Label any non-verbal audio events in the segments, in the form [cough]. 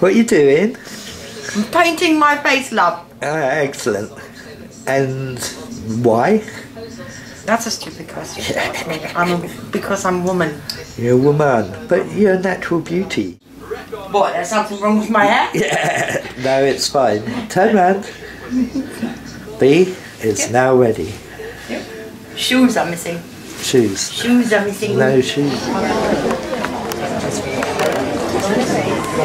What are you doing? I'm painting my face, love. Ah, excellent. And why? That's a stupid question. to ask me. I'm a, because I'm a woman. You're a woman, but you're a natural beauty. What? There's something wrong with my hair? Yeah, [laughs] no, it's fine. Turn round. B is now ready. Yep. Shoes are missing. Shoes. Shoes are missing. No shoes. Can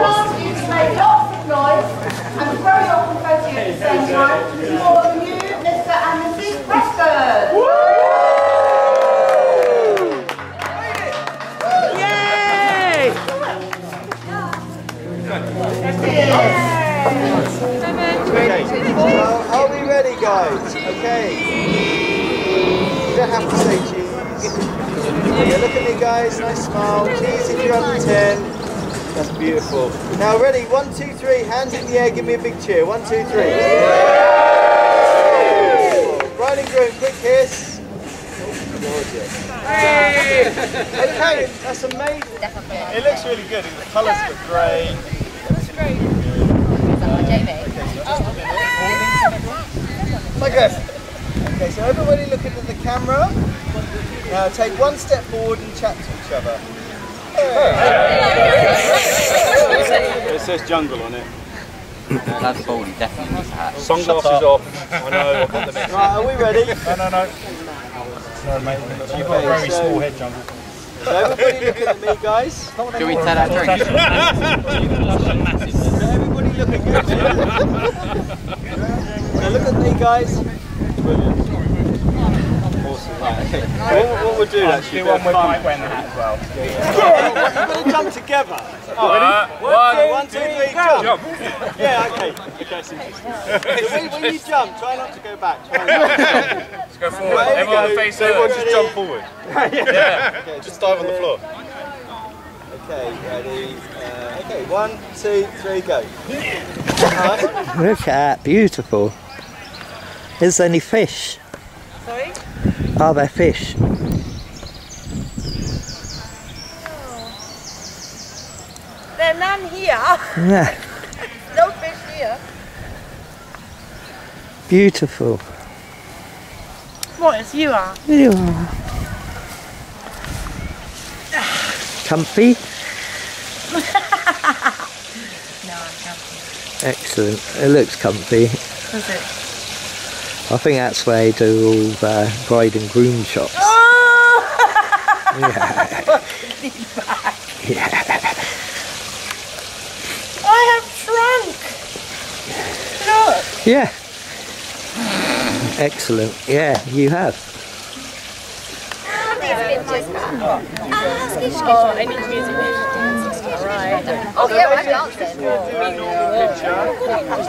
ask you to make lots of noise and throw your confetti at the same time for the new Mr. and Mrs. Ready, guys? Okay. You don't have to say cheese. Yeah, look at me, guys. Nice smile. Cheese if you're under 10. That's beautiful. Now, ready? One, two, three. Hands in the air. Give me a big cheer. One, two, three. Bride and groom, quick kiss. Gorgeous. Okay, that's amazing. It looks really good. The colours look great. Like this. Okay, so everybody looking at the camera. Now take one step forward and chat to each other. It says jungle on it. That's Baldy, definitely needs a hat. Sunglasses off. I know, I've got the [laughs] mix. Right, are we ready? No, no, no. No, mate. You've got a very so- small head, Jungle. So everybody looking at me, guys. Do we tell that drink? [laughs] So everybody look at Now [laughs] look at me, guys. Brilliant. Awesome. Right, okay. What, what we'll do actually? Do one with fun. Mike wearing the hat as well. Yeah, we're going to jump together. Oh, [laughs] ready? One, One, two, three, jump. Yeah, okay. Okay, that's interesting. So when, when you jump, try not to go back. Try not to jump. [laughs] Let's go forward. Right, Everyone go. face So everyone ready? just jump forward. [laughs] yeah. Okay, Just dive on the floor. Okay, ready? Uh, okay, one, two, three, go. Alright. Look at that, beautiful. Is there any fish? Sorry? Are there fish? There are none here. Yeah, [laughs] no fish here. beautiful. What, as you are? You are. Comfy? [laughs] No, I'm not. Excellent. It looks comfy. Is it? I think that's where they do all the bride and groom shots. Oh! [laughs] Yeah. yeah. I have shrunk. Look. Yeah. Excellent. Yeah, you have. Oh, I need music. Right. Oh yeah, we're dancing. Just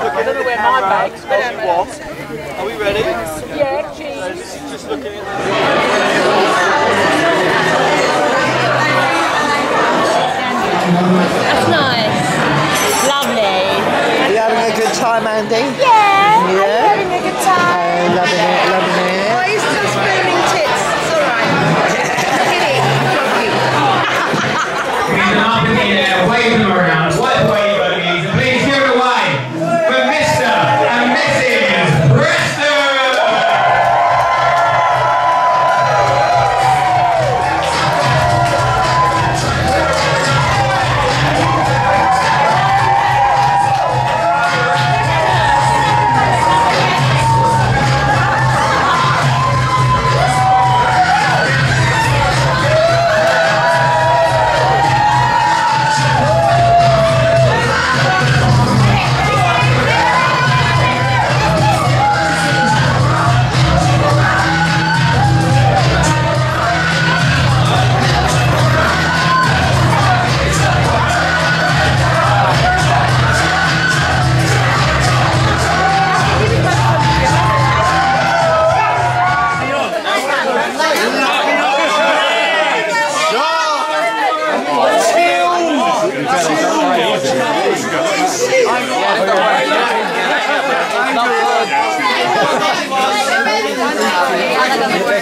look I don't know where my bag's what you want. Are we ready? Yeah, cheese. Just, just looking at That's nice. Lovely. Are you having a good time, Andy? Yeah, Yeah? I'm having a good time. Oh, loving it, loving it. Oh, he's just filming tits. It's alright. Look at it. Raise them up in the air, wave them around. What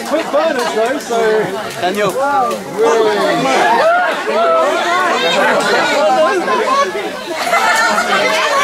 pretty quick burners though, so. Daniel. Oh, [laughs] [laughs]